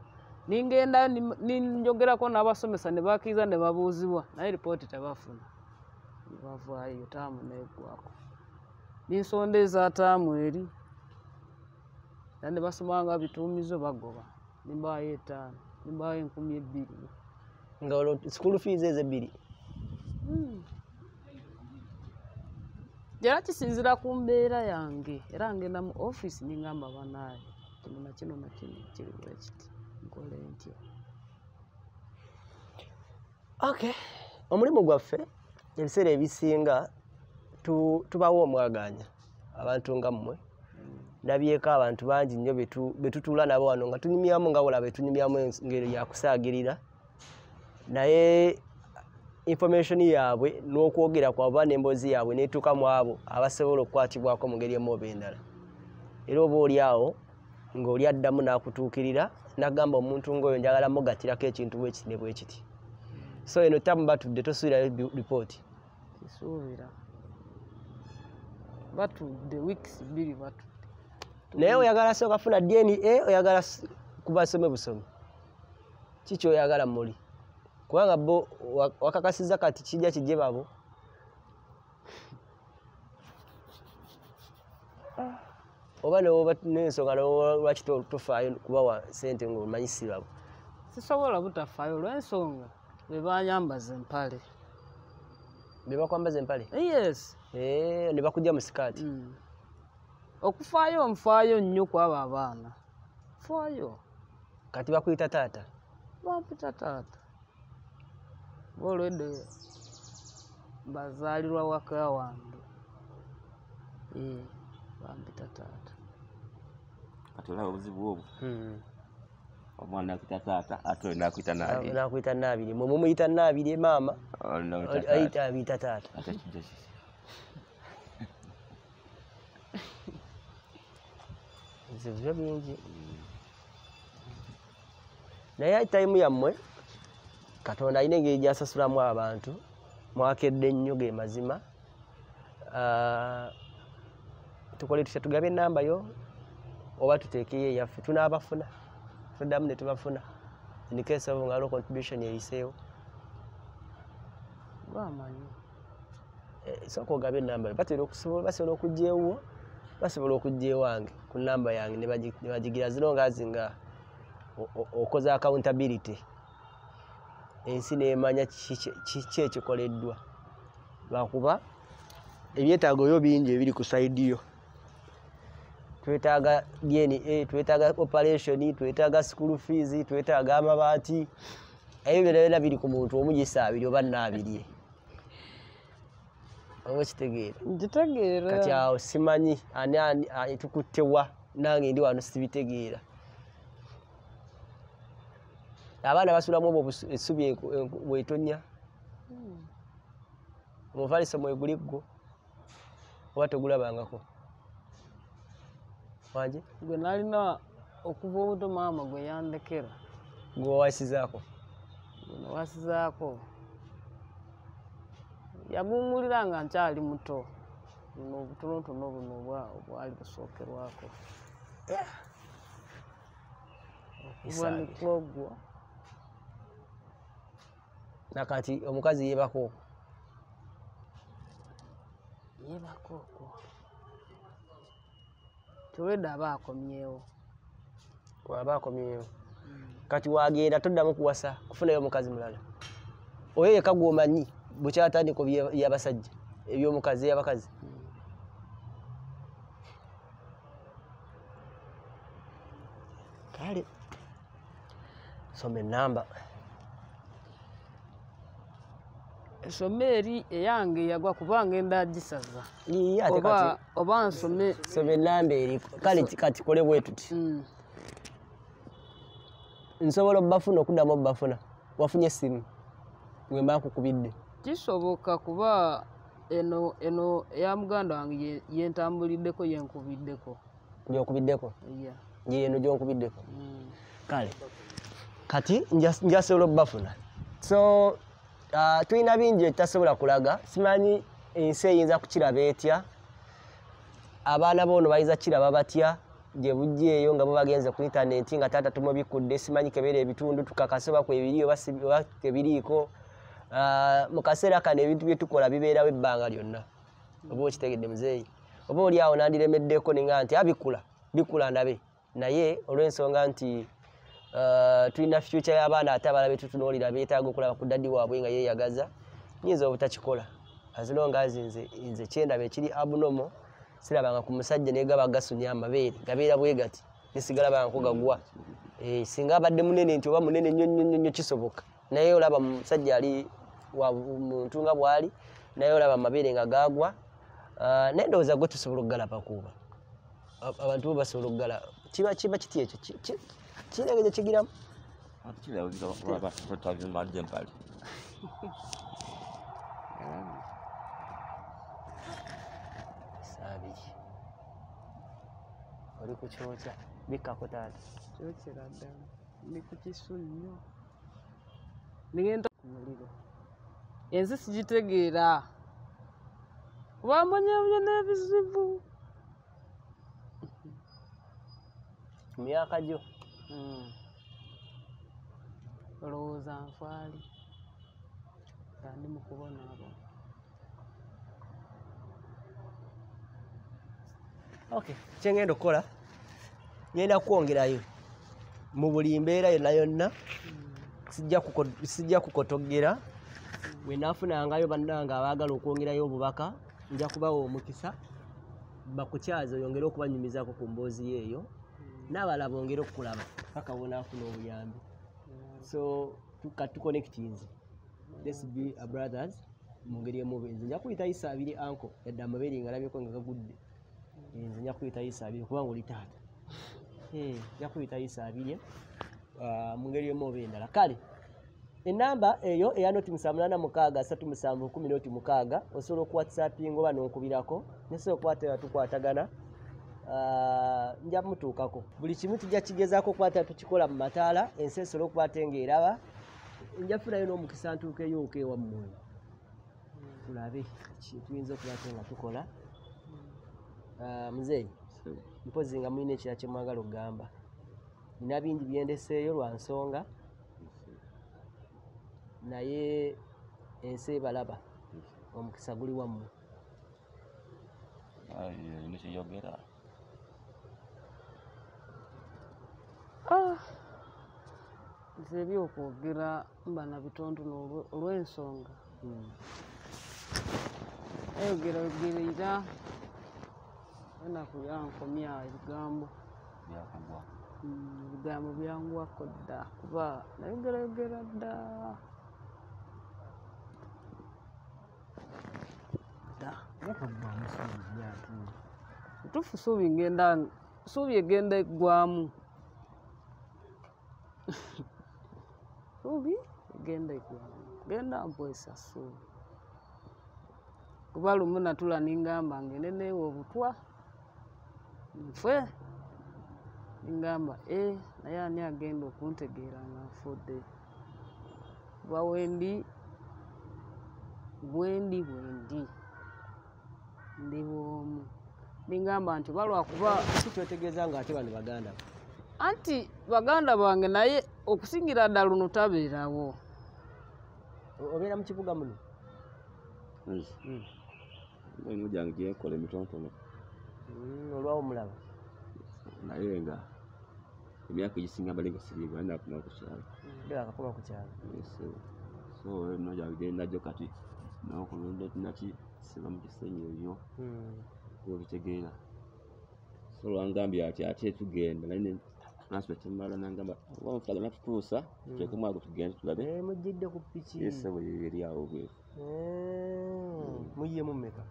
Ningendayo nim- ninjogerako n'abasomesa ne bakkiriza ne babuuzibwa naye ripooti tebafuna. Nebavaayo taamu neggwako. Ninsonda eza taamu eri era ne basomanga bituumizo bagoba. Nimbaayo etaano nimbaayo enkumi ebbiri. Nga olwo school fees ezo ebbiri era kisinzira ku mbeera yange era ngenda mu offisi ningamba banaaye kino nakino nakino kiri bwe kiti nkole ntya. Okay omulimu gwaffe ebiseera ebisinga tu- tubawo omwaganya abantu nga mmwe. Ndabyeko abantu bangi nnyo betu- betutuula nabo wano nga tunyumyamu nga wala betunyumyamu ens- ngeri yakusaagirira naye information yaabwe n'okwogera kwabwe oba n'emboozi yaabwe netuuka mu abo abasobola okukwatibwako mu ngeri emu oba endala. Era oba oli awo ng'oli addamu n'akutuukirira nagamba omuntu ng'oyo njagala mugatirako ekintu bwekiti ne bwekiti so eno tamu batudde tosuubirayo bi- lipooti kisuubira batudde wiikisi bbiri batudde. Naye oyagala sooka funa dna oyagala kubasome busomi. Kiki oyagala muli kubanga bo wa- wakakasiza kati kijja kijje babo. Oba newoba nensonga lwaki to- tofaayo kubawa sente ngaomanyi si babo? Sisobola butafaayo olw'ensonga be banyambaza empale. Bebakwambaza empale? Yes. Eh, ne bakujja mu sikaati? Mm. okufaayo nfaayo nnyo kwabo abaana. Faayo. Kati bakuyita taata? Bampita taata olwedde bazaalirwa waka wange Eh, bampita taata. Kati olaba obuzibu obwo? Hmm. omwana nakwita taata ate nakuyita naabiri mwe mumuyita naabiri maama? Ayita abiyita taata. Ebizibu byo bingi. Naye tayimu yammwe katonda alina engeri gyasasulamu abantu mwakedde nnyo ge mazima. Ah, tukole tutya? Tugabe enamba yo? Oba tuteekeyo eyaffe? Tunaabafuna. Tuddamu ne tubafuna. In case of nga lo contribution eyiseewo bamanyi Eh, sooka ogabe enamba basobola okujja ewuwo basobola okujja ewange ku namba yange ne bagi- ne bagigira zino ngaazi nga okoze accountability ensi nemanya kiki ekikoleddwa. Lwakuba ebyetaago yo bingi ebiri ku saidi yo. Twetaaga dna twetaaga operation twetaaga school fees twetaaga amabaati. Ebyo byonna biri ku muntu omu gisaabiri oba naabirye oba kitegeera? Nkitegeera. Kati awo simanyi ani tukuttewa nange ndi wano sibitegeera abaana basulamu obwo essubi bwetonya omuvaliso mweguli gwo oba tegulabangako? Wanje gwe nalina okuva obuto maama gwe yandekera. Gwe wawasizaako? Gwe newasizaako. Yagungulira nga nkyali muto. Buno obutonotono buno obwa- obwali busookerwako. Okuva Esaabire. Nakati omukazi yebako yebako okwo. Tolwedde aba akomyewo. Waba akomyewo. Kati wagenda toddamu kuwasa kufunayo omukazi mulala. Oyo yeka gwomanyi bukyatandiko byabasajja ebyomukazi eyabakazi kale. Soma enamba esome eri eyange yagwa kuba ngenda gisaza. Oba nsome. soma enamba eri. Kale kati kole bwe tuti. Mm, nsobola obbafuna okuddamu obbafuna wafunye essimu bwemba nkukubidde kisoboka kuba eno eno eya muganda wange ye- yentambuliddeko yenkubiddeko gyokubiddeko ya yeeno gyonkubiddeko Mm. kale. Kati nja- njasobola obbafuna so tulina bingi ekitasobola kulaga. Simanyi ensi eyinza kukiraba etya? Abaana boono bayinza kiraba batya? Gye bujja eyo nga bo bagenze ku intaneti nga taata tumubikudde simanyi kebeera ebitundu tukakase oba kwebiri oba tebiriiko Ah, mu kaseera kano ebintu bye tukola bibeerawo ebbanga lyonna. Oba okitegedde muzeeyi? Oba oli awo nandiremeddeko ninga nti abikula bikula ndabe. Naye olw'ensonga nti ah, tulina future y'abaana ate abala betutunuulira beetaaga okulaba ku daddi waabwe nga yeeyagaza nyinza obutakikola azilonga nze nze kyendaba ekiri abnormal sirabanga ku musajja naye gaba gasunya amabeere gabeera bwe gati nesigala banko gagwa Eh, singa abadde munene nti oba munene nnyo nnyo nnyo kisoboka. Naye olaba musajja ali muntu nga bw'ali naye olaba amabeere nga gaagwa Ah, naye ndowooza gwe tusobola okugalaba kuba A- abantu bo basobola okugala kiba kiba kiti ekyo Ki- ki- kirege gye kigiramu twavimbadde empale saabiri oli ku kyokya bikkako taata kyokera ddala ndi ku kisu nnyo nigenda ku muliro ensi sigitegeera kuba mbonyebonye n'ebizibu mu myaka gyo Mm. olowooza nfaali nga ndi mu kubonaabona okay kyengenda okukola ngenda kwongerayo mu buli mbeera yonna yonna sijja kuko- sijja kukotogera. Bwe naafunangayo bannange abaagala okwongerayo obubaka nja kubawa omukisa bakukyaze oyongere okubanyumizaako ku mboozi yeeyo n'abalala bongere okukulaba paka bonaafuna obuyambi. So katuconnectinze let's be a brothers mu ngeri emubi nze nja kuyita yisa abiri anko yadde amabeere nga labyeko nga gagudde. Eh, nze nja kuyita yisa abiri kubanga oli taata. Eh, nja kuyita yisa abiri ah, mu ngeri emu oba endala. Kale enamba eyo eya noti musanvu mukaaga asatu musanvu kumi noti mukaaga osobola okuwhatsappinga oba n'onkubirako nesobola okukwatira tukwatagana nja mutuukako. Buli kimu tujja kigezaako okukwata tukikola mu mataala ensi esobola okukwata ngaeraba nja funayo n'omukisa ntuukeyo oka ewammwe tulabe tuyinza okubate nga tukola. Ah, muzeeyi mpozi nga mulina ekira kye mwagala okugamba. Nina bingi byendeseeyo lwa nsonga. Naye ensi ebalaba omukisa guli wammwe. Nekiyogera nze ebyokwogera mba na bitontone olwe- olw'ensonga. Mm. eyogerageraira enaku yankomya ebigambo. Byakugwa Mm, ebigambo byangwako dda kuba nayogerayogera dda. Dda. Ntuufu suubi ngenda suubi egenda eggwamu suubi egenda eggwamu genda mpwesa suubi kuba lumu natula ningamba ngende neewa obutwa. Nfe ngamba e naye ani agenda okuntegeera nga nfudde? Kuba wendi bwendi bwendi ndi bwomu. Ningamba nti oba lwakuba kikyotegeeza nga ate bano baganda bo. Anti baganda bange naye okusingira ddala luno tabeerawo. Obeera mu kibuga muno? Emirimu gyange gyenkola emitonotono Mm, olwawo mulaba. Naye nga emyaka egisinga mbale nga siriibwa naye nakuma ku kyalo ddala akakoma ku kyalo. Yes, so emirimu gyange gyendajjo kati nokulonda tinaki siba mu kisenyi ebyo obitegeera. So lwangambye ati ate tugenda naye nansi bwetumala nangamba wamufutaga natutuusa tuteekemu ago tugende tulabe. Eh, mujjidde ku piki esebo eri awo bwe. Eh, muyiye mu mmeka?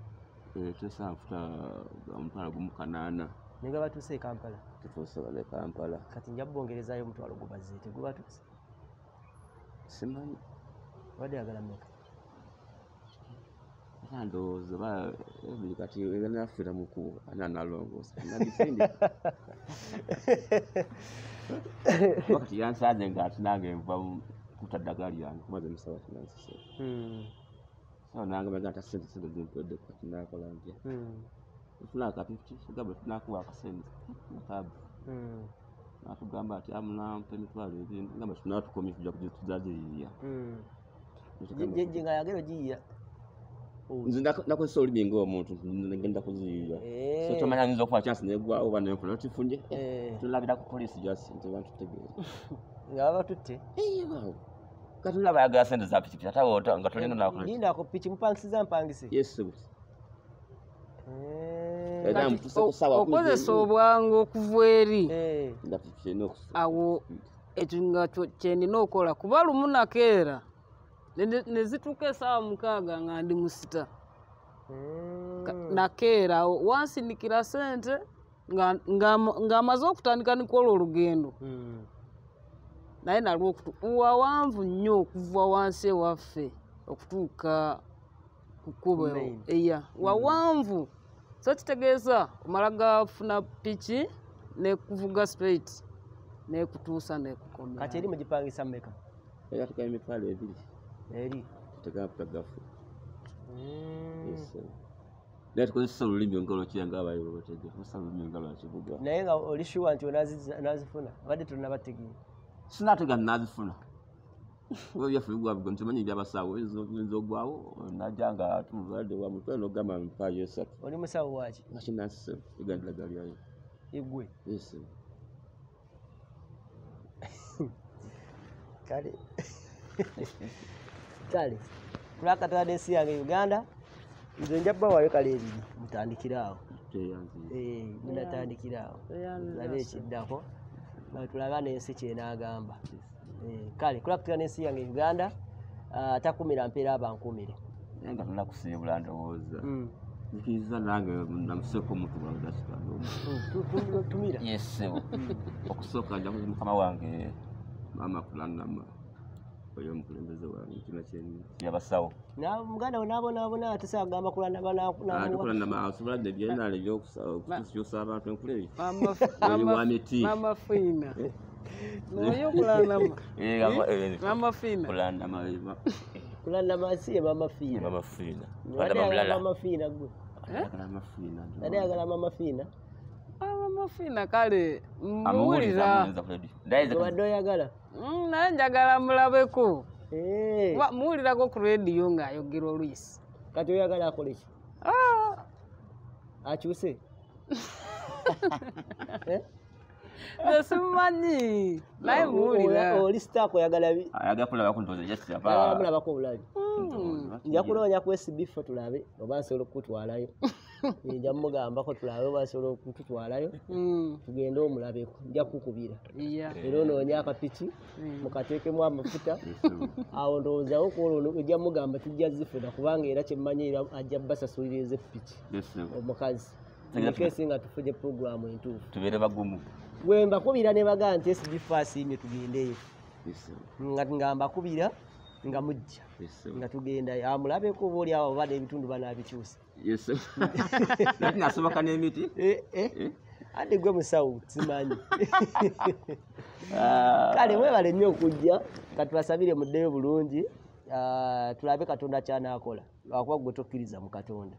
Tuesa nfuta omutwalo gumu kanaana. Naye nga batuuse e kampala? Tutuuse bale kampala. Kati nja kubongerezaayo omutwalo gubaze tegubatuuse simanyi. Obadde yagala mmeka era ndowooza ba ebiri kati eganafira mukubo ani analongoosa nabifindi kuba kati yansanze nga ati nange nva kuta ddagala lyange kumaze emisaba kinansise Mm, sawa nange maga nti sente sente zimpedde kati nakola ntya? Mm, tufuna akafifty tugamba tunakuwa akasente. Nakabu mm, natugamba ati amunampa emitwalo ebiri ngamba tunatukomye tuja tuzaziriya mm. Je- nze nakozesa olulimi ngaomuntu ngenda kuziyiya Eh. so tomanya nyinza okuba chansi negwawo oba nenfuna notifunje Eh. tulabira ku polisi jasi nti bantutegeera nga baba tutte? Waawo kati olaba ayagala sente za pikipiki ate wota nga tolinga nakola lindako piki mupangisiza mpangise? Yes Eh, ku okozesa obwangu okuva eri? Eh, nga awo ekyo nga kyenina okukola kuba lumu nakeera ne- zituuka esaawa mukaaga nga ndi musita. Mm, Ka- nakeera awo wansindikira sente nga- nga- ng'amaze okutandika nikola olugendo. Mm, naye nalwo wawanvu nnyo okuva wansi ewaffe okutuuka ku kkubo eya. Wawanvu so kitegeeza omala gafuna piki nekuvuga speit nekutuusa nekukomera kati eri mugipangisa mmeka? Era tugaye emitwalo ebiri eri tegaputagafu Mm. naye tukozesa olulimi ngolokiyanga abayibo batege tukozesa olulimi nga lwakibuga naye nga oli shuwa nti onazi- onazifuna abadde tonabategeera sinatega nazifuna oba byaffe bigwabigo ntimanyi ebyabasawo oyinza ogwawo najja nga tumulwadde wa mutwe nogamba mpayo esatu oli musawo waki akinasise egandiraga lyayo igwe ese kale kale kulakatwala ensi yange uganda nze nja bbawayo kale ebiri mutandikire awo. Teyanzire Eh, munatandikire awo. Teyanzira tulabe ekiddako nga tulaba n'ensi kyenaagamba Eh, kale kulakutira n'ensi yange uganda ah, takumira mpeera abankumire naye nga tunakusiibula ndowooza. Mm. nkiriza nange namuseeko omuntu bwagakitano Mm, tu- tu- tumira. Yesebo okusooka nja kuzi mukama wange maama kulanama oyo omukulembeze wange kino kyabasawo Na- muganda we nabonaabona ate sagamba kulanaba tukulanama asobola ne byenala ebyokukyusa abantu enkula ebyo Mama- Oli mama- wa miti. mama fiina noyo kulanama mama fiina kulanama si ye mama fiina mama fiina gwe ate ayagala mama fiina Ah, fiina kale muwulira wadde oyagala Mm, naye njagala mulabeko Eh, muwulirako ku rediyo ng'ayogera olwisi kati oyagala akole ki? Ah, akyuse? Eh? nze simumanyi. Naye muwulira. oli sitaako oyagala bi ayagala kulaba kuntoza just oyagala apa mulabako obulabi. Nja kunoonya ku SB4 tulabe oba nsobola okukutwalayo nja mugambako tulabe oba nsobola okututwalayo Mm, tugende omulabeko nja kukubira. Era onoonya akapiki mukateekemu amafuta. Awo ndowoozawo kwolwo ojja mugamba tujja zifuna kubanga era kyemmanyi era ajja basasulira ez'epiki omukazi. Mukesi nga tufunye puroguramu entuufu. tubeere bagumu. Bwe mbakubira ne bagaa nti SB4 asiimye tugendeyo nga nga mbakubira nga mujja nga tugendayo amulabeko oba oli awo oba n'ebitundu banaabikyusa. Naye nasoboka n'emiti? Eh, eh. Eh? andi gwe musawo simanyi. Ah, kale mwebale nnyo okujja katubasabire muddeyo bulungi Ah, tulabe katonda kyanakola lwakuba gwe tokkiriza mu katonda.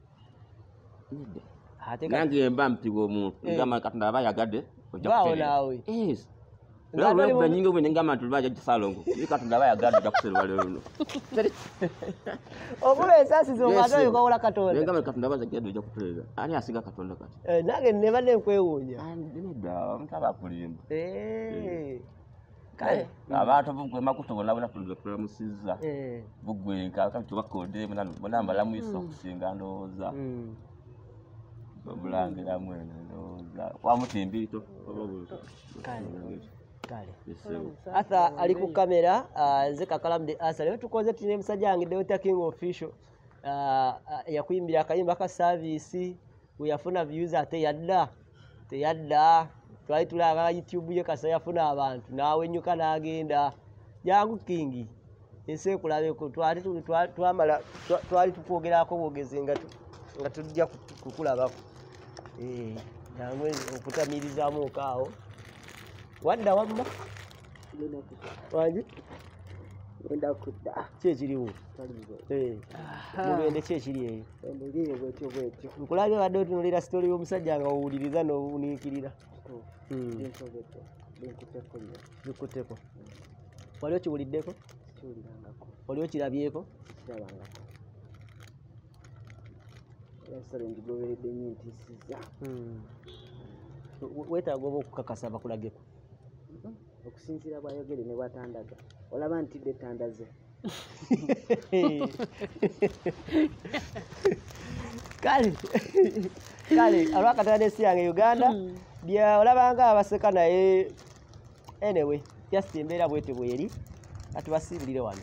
Nange mba mpibwa omuntu. Ngamba katonda aba yagadde ojja Waawo kutereera. naawe. Nga nti katonda kuserwa leero luno oyo katonda. Katonda ani katonda kati? Nange nedda omuntu aba akulimba. Tulamusizza. Okusinga ndowooza. Eno ndowooza. Wamutimbiito esebo Arthur ali ku kamera ah, nze kakalamu de asa lero tukoze tine musajja wange Delta King official Ah, ah, yakuyimbira akayimba ka service we yafuna views ate yadda teyadda twali tulaba youtube ye kasa yafuna abantu nawenyuka n'agenda. Jangu kingi ensi ekulabeko twamala twa- twali tukwogerako bwogezi nga tu- nga tujja ku- kukulabako jangu okutamirizamu okaawo wadda wamma wangi Ngenda kudda. ki ekiriwo Eh, mugende ki ekiri eyo. Endelire bwetyo bwetyo. nkulabye badde otunulira sitori y'omusajja nga owuliriza. Binkuteko nnyo. bikutteko wali okiwuliddeko wali okirabyeko weetaaga oba okukakasa bakulageko Okusinziira bw'ayogere ne bwatandaga. Olaba ntidde ettandaze. kale kale olwakatonda ensi yange uganda bya olabanga abaseka naye anyway just embeera bwete bweri katubasiibulire wano